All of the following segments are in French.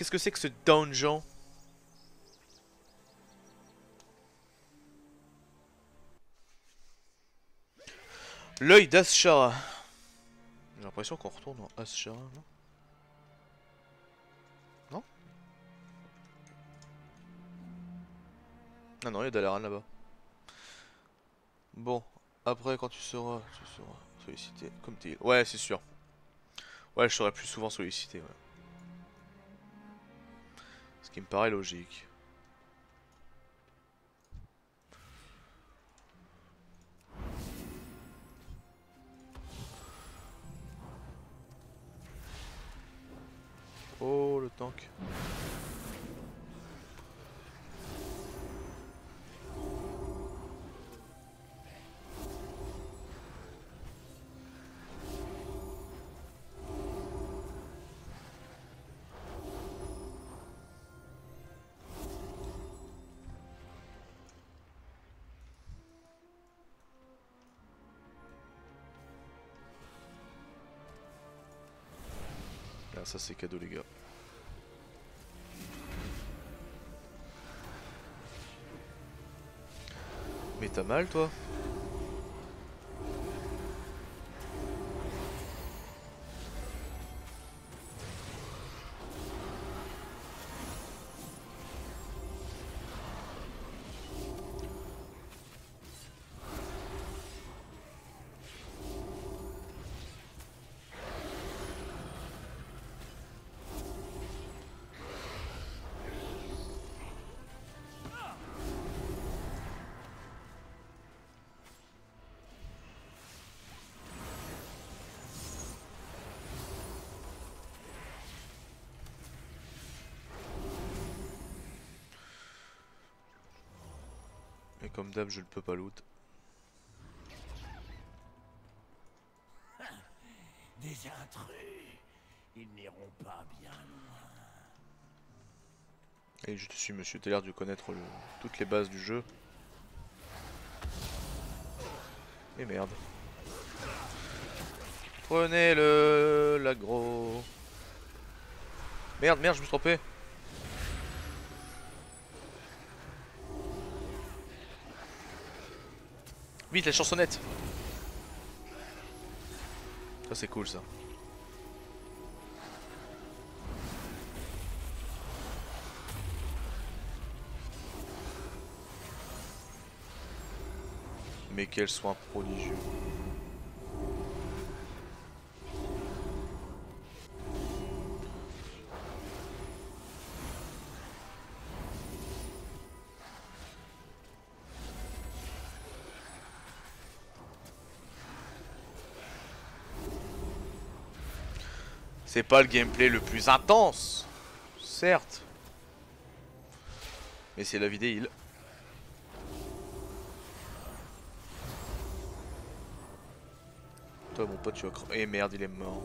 qu'est-ce que c'est que ce dungeon? L'œil d'Ashara. J'ai l'impression qu'on retourne dans Ashara, non? Non? Ah non, il y a Dalaran là-bas. Bon, après quand tu seras, tu seras sollicité comme t'es... Ouais, c'est sûr. Ouais, je serai plus souvent sollicité, ouais. Ce qui me paraît logique. Oh, le tank. Ah, ça c'est cadeau les gars. Mais t'as mal toi? Comme d'hab je le peux pas loot. Des intrus. Ils n'iront pas bien loin. Et je te suis monsieur, t'as l'air de connaître le- toutes les bases du jeu. Et merde. Prenez le l'agro. Merde, merde, je me suis trompé. Vite, la chansonnette. Ça c'est cool ça. Mais quel soin prodigieux. C'est pas le gameplay le plus intense, certes. Mais c'est la vie des. Toi mon pote tu vas crever. Eh merde il est mort.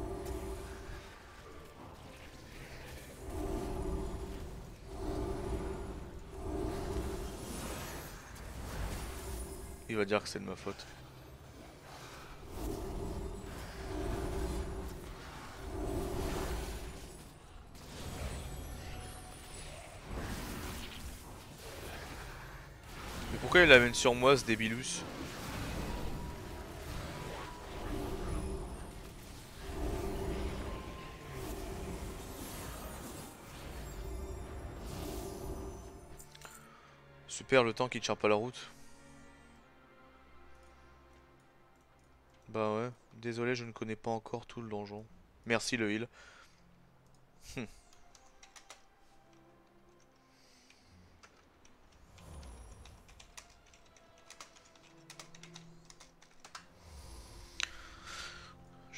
Il va dire que c'est de ma faute. Pourquoi il l'amène sur moi ce débilus? Super le temps qui tient pas la route. Bah ouais, désolé je ne connais pas encore tout le donjon. Merci le heal.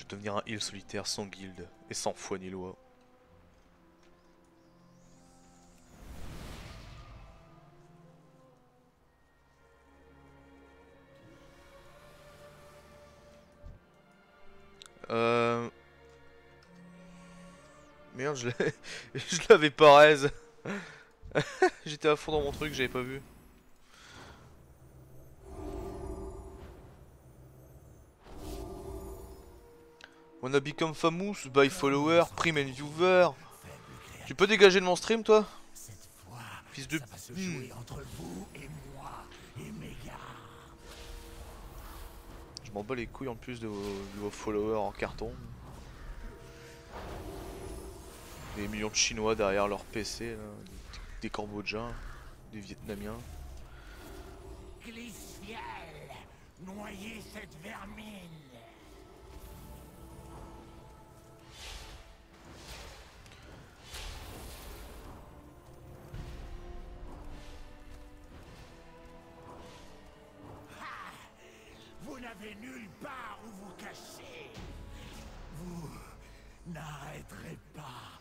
Devenir un heal solitaire sans guilde et sans foi ni loi. Euh... Merde, je l'avais pas raise. J'étais à fond dans mon truc, j'avais pas vu. Wanna become famous by follower, prime and viewer. Tu peux dégager de mon stream, toi Fils de... Hmm. Je m'en bats les couilles en plus de vos, de vos followers en carton. Des millions de Chinois derrière leur PC, là, des, Cambodgiens, des Vietnamiens. Noyez cette vermine. Nulle part où vous cacher. Vous n'arrêterez pas.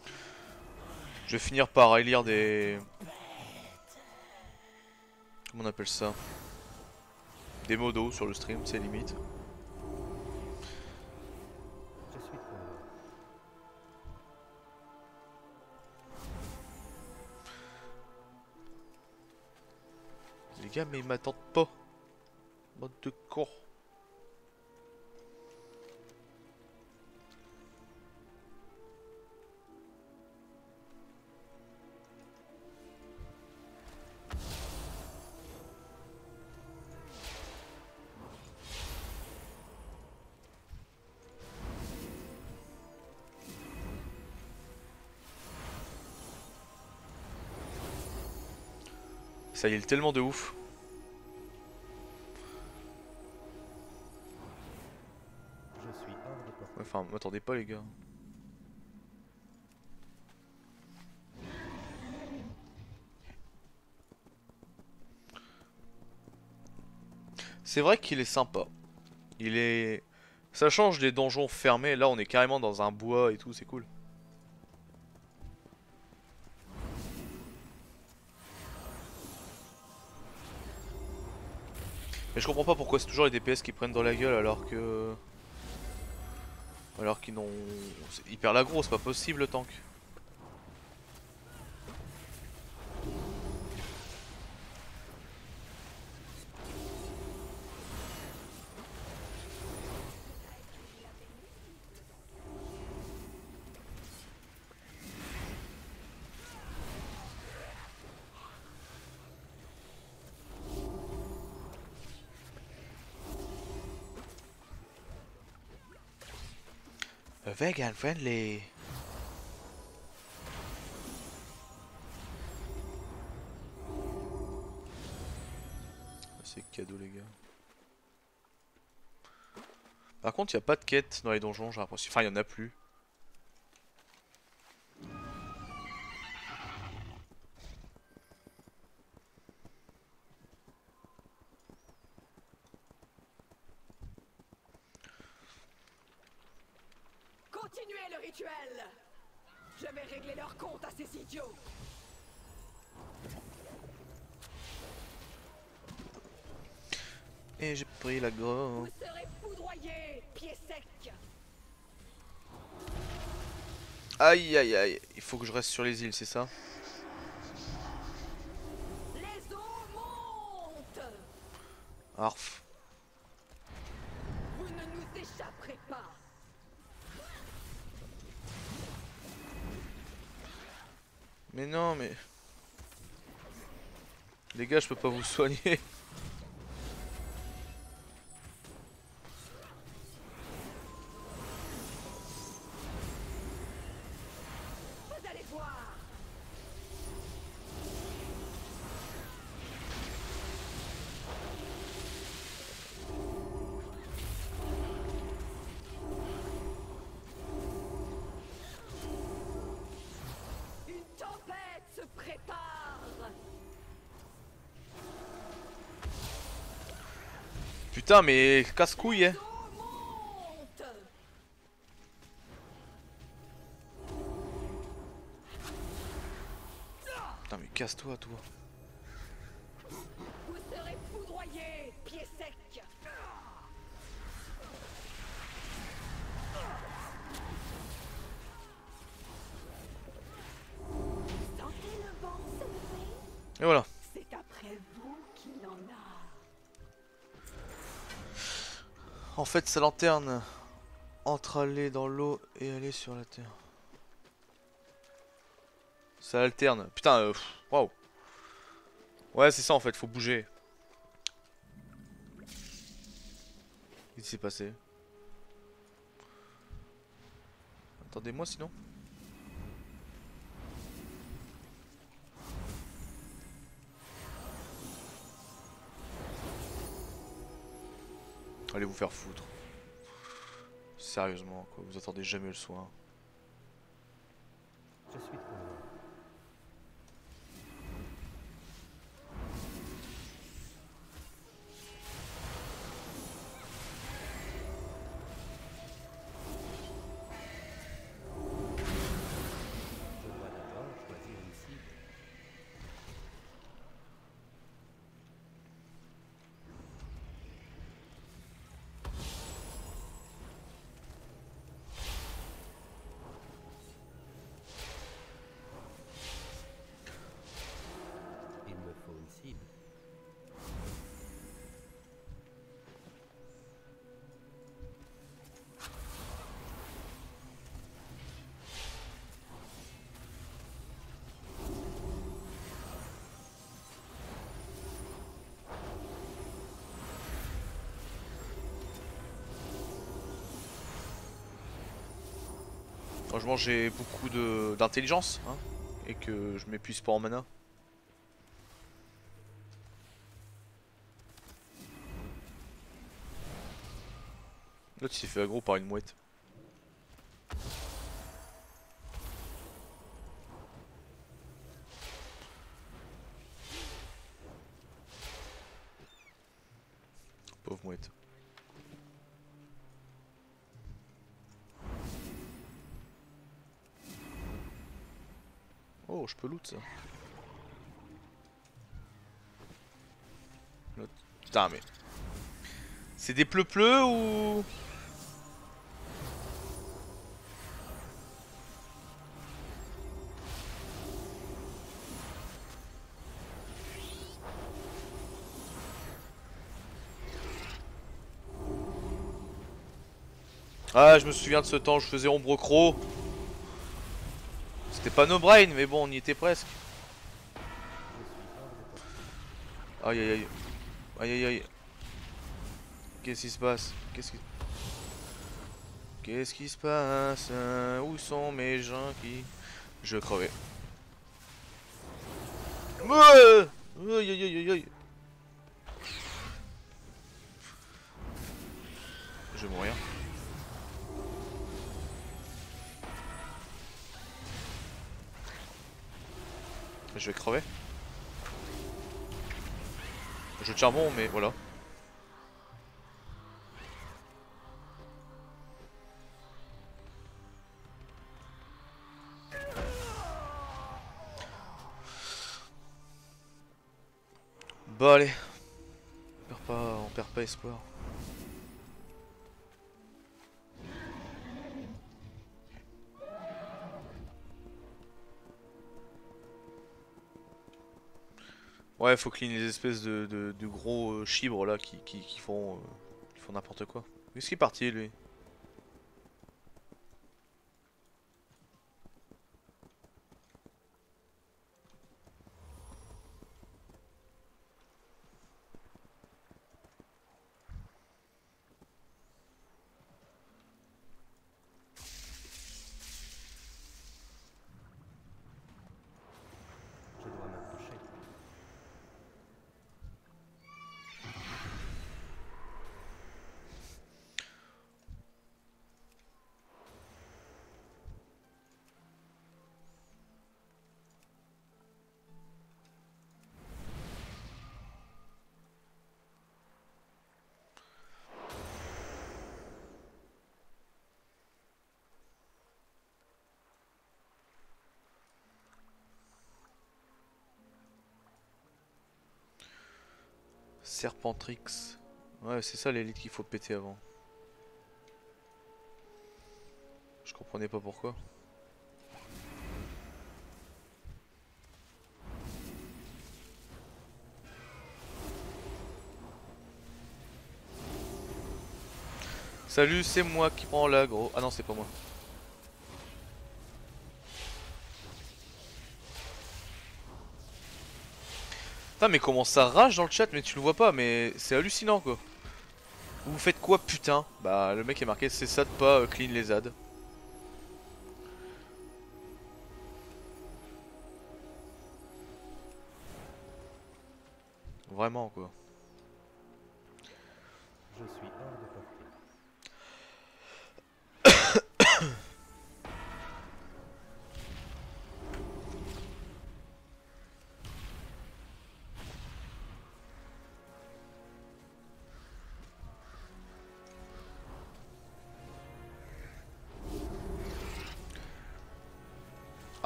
Je vais finir par élire des... Comment on appelle ça? Des modos sur le stream, c'est limite. Les gars, mais ils m'attendent pas. Mode de con. Ça y est, tellement de ouf. Je suis hors de portée. Enfin, m'attendez pas les gars. C'est vrai qu'il est sympa. Il est... Ça change des donjons fermés. Là, on est carrément dans un bois et tout, c'est cool. Mais je comprends pas pourquoi c'est toujours les DPS qui prennent dans la gueule alors que... Alors qu'ils n'ont... hyper l'aggro, c'est pas possible le tank. Vegan friendly. C'est cadeau les gars. Par contre, il n'y a pas de quête dans les donjons, j'ai l'impression. Enfin, il n'y en a plus. Aïe aïe aïe. Il faut que je reste sur les îles, c'est ça Les eaux montent Arf. Vous ne nous échapperez pas Mais non, mais... Les gars, je peux pas vous soigner. Putain, mais casse-couille, hein. Putain, mais casse-toi, toi. Vous serez foudroyés, pieds secs Et voilà. En fait, sa lanterne entre aller dans l'eau et aller sur la terre. Ça alterne. Putain, euh, waouh. Ouais, c'est ça en fait, faut bouger. Qu'est-ce qui s'est passé? Attendez-moi sinon. Allez vous faire foutre. Sérieusement, quoi, vous attendez jamais le soin. Franchement, j'ai beaucoup d'intelligence, hein, et que je m'épuise pas en mana. L'autre il s'est fait aggro par une mouette. Loot ça. Mais. C'est des pleu-pleu ou? Ah, je me souviens de ce temps, je faisais ombre croc. C'était pas no brain, mais bon, on y était presque. Aïe aïe aïe. Aïe aïe aïe. Qu'est-ce qui se passe? Qu'est-ce qui... Qu'est-ce se passe? Où sont mes gens qui... Je vais crever. Aïe aïe aïe aïe. Je vais mourir. Je vais crever. Je tiens bon, mais voilà. Bah allez. On perd pas, on perd pas espoir. Ouais, faut clean les espèces de, de, gros euh, chibres là qui, qui, qui font, euh, qui font n'importe quoi. Où est-ce qu'il est parti lui? Serpentrix. Ouais, c'est ça l'élite qu'il faut péter avant. Je comprenais pas pourquoi. Salut, c'est moi qui prends l'agro. Ah non, c'est pas moi. Putain, mais comment ça rage dans le chat, mais tu le vois pas, mais c'est hallucinant quoi. Vous faites quoi, putain? Bah, le mec est marqué, c'est ça de pas euh, clean les ZAD. Vraiment quoi.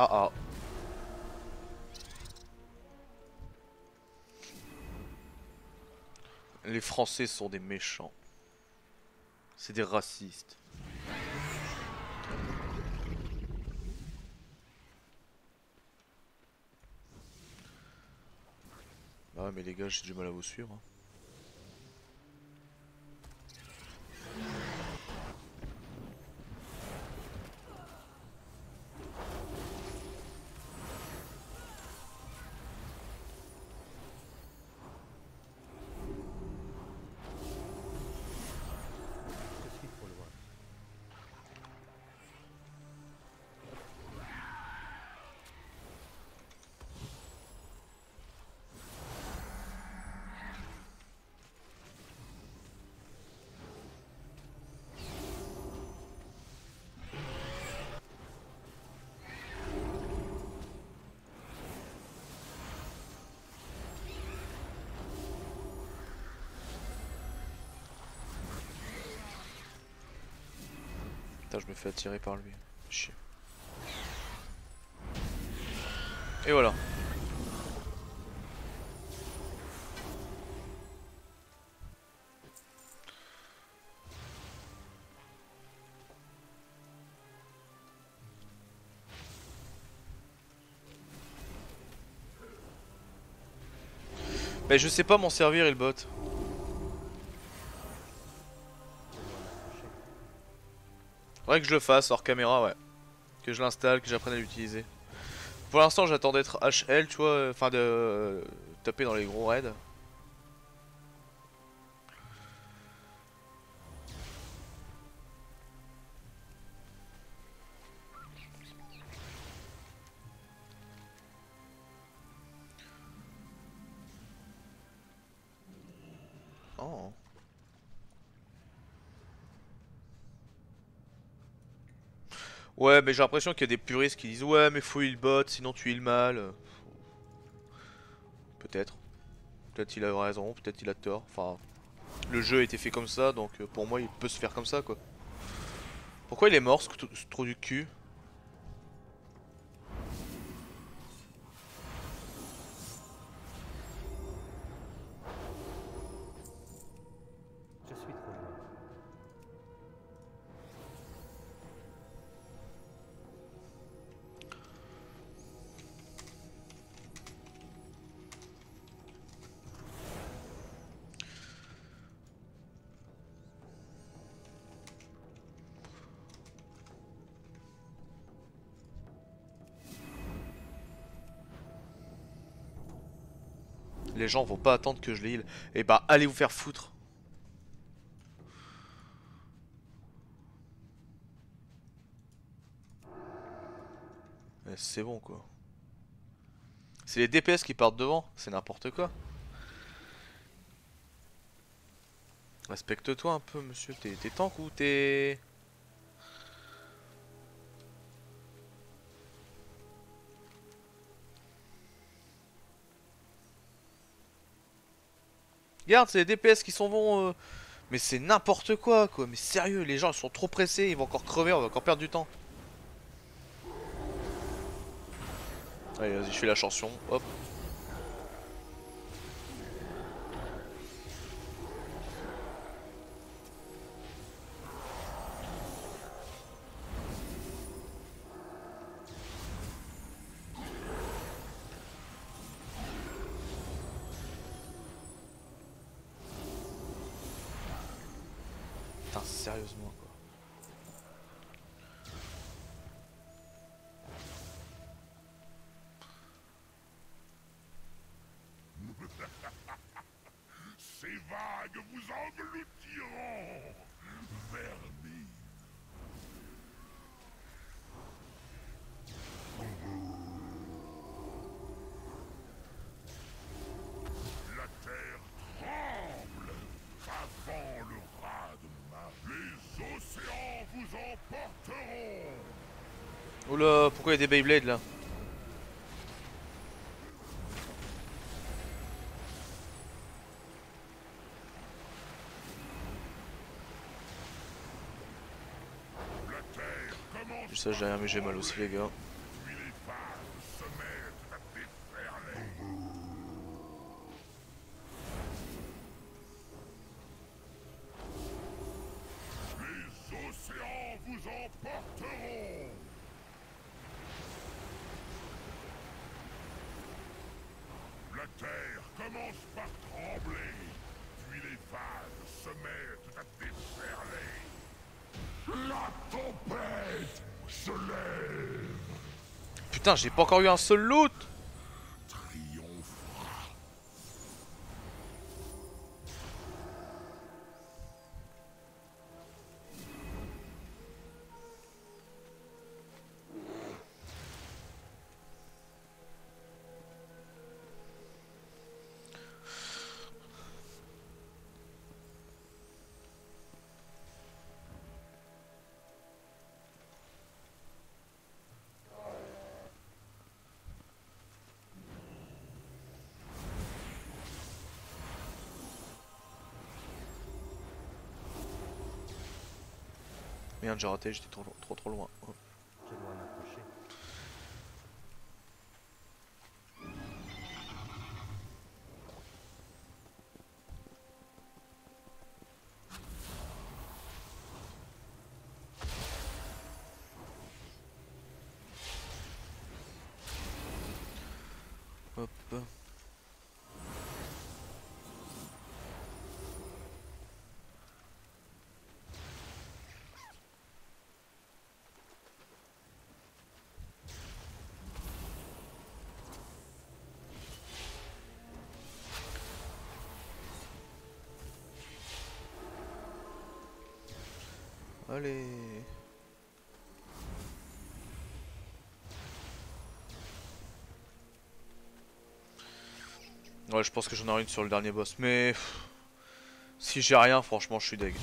Ah ah. Les Français sont des méchants. C'est des racistes. Ouais, mais les gars, j'ai du mal à vous suivre. hein. Je me fais attirer par lui. Chier. Et voilà. Mais je sais pas m'en servir et le bot. Faudrait que je le fasse hors caméra, ouais. Que je l'installe, que j'apprenne à l'utiliser. Pour l'instant, j'attends d'être HL, tu vois, enfin de euh, taper dans les gros raids. Ouais, mais j'ai l'impression qu'il y a des puristes qui disent ouais, mais faut heal bot, sinon tu heal mal. Peut-être. Peut-être il a raison, peut-être il a tort. Enfin, le jeu a été fait comme ça, donc euh, pour moi il peut se faire comme ça quoi. Pourquoi il est mort ce trou du cul? Les gens vont pas attendre que je les heal. Et bah, allez vous faire foutre. Ouais, C'est bon quoi. C'est les DPS qui partent devant, c'est n'importe quoi. Respecte-toi un peu, monsieur. T'es tank ou t'es. Regarde, c'est les DPS qui s'en vont. euh, Mais c'est n'importe quoi, quoi. Mais sérieux, les gens ils sont trop pressés, ils vont encore crever, on va encore perdre du temps. Allez, vas-y, je fais la chanson. Hop. Ces vagues vous engloutiront, vermine. La terre tremble avant le raz-de-marée. Les océans vous emporteront. Oula, pourquoi il y a des Beyblades là La terre ça derrière mais j'ai mal aussi les gars. La tempête Putain, j'ai pas encore eu un seul loot Merde, j'ai raté, j'étais trop, trop trop loin. Allez. Ouais, je pense que j'en aurai une sur le dernier boss, mais si j'ai rien, franchement, je suis deg.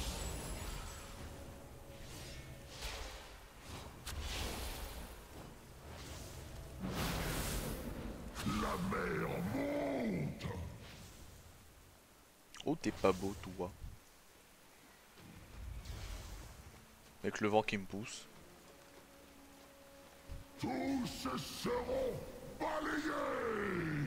La mer monte. Oh, t'es pas beau, toi. Avec le vent qui me pousse. Tous seront balayés.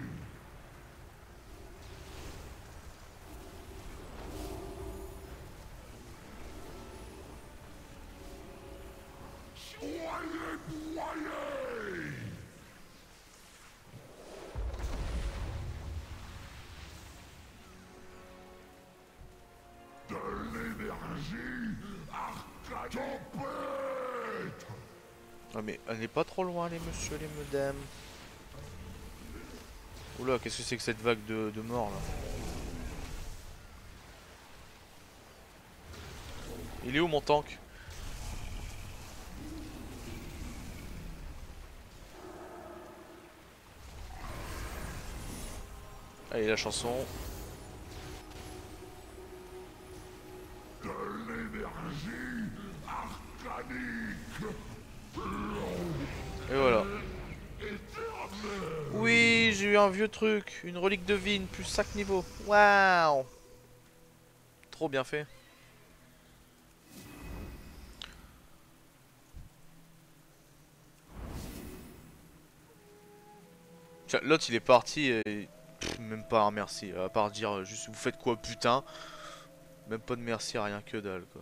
N'est pas trop loin les messieurs, les mesdames. Oula, qu'est-ce que c'est que cette vague de, de mort là Il est où mon tank Allez la chanson. de l'énergie arcanique Et voilà. Oui, j'ai eu un vieux truc, une relique de plus 5 niveaux. Waouh Trop bien fait. Tiens, l'autre il est parti et même pas un merci, à part dire juste vous faites quoi putain? Même pas de merci, rien que dalle quoi.